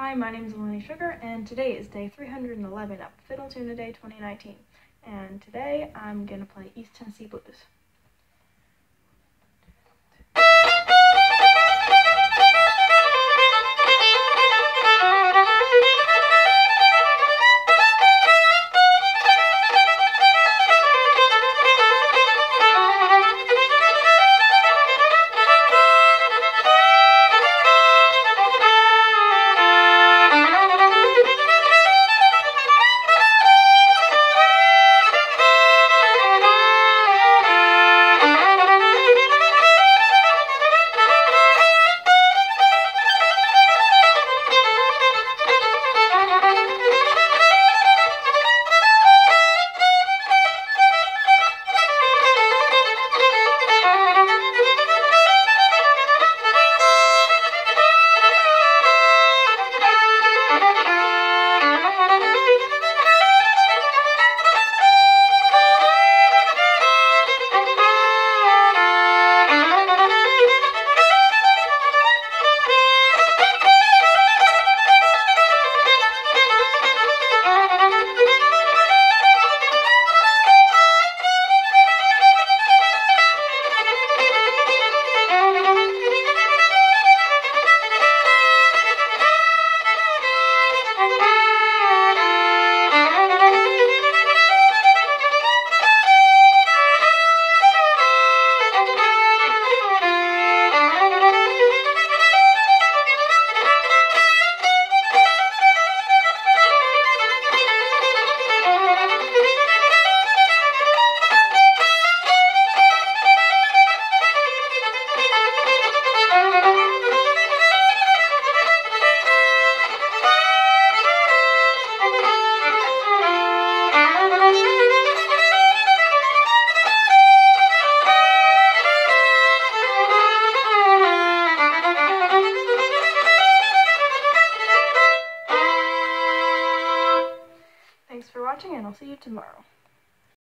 Hi, my name is Alani Sugar, and today is day 311 of Fiddle Tune a Day 2019. And today I'm going to play East Tennessee Blues. Thanks for watching, and I'll see you tomorrow.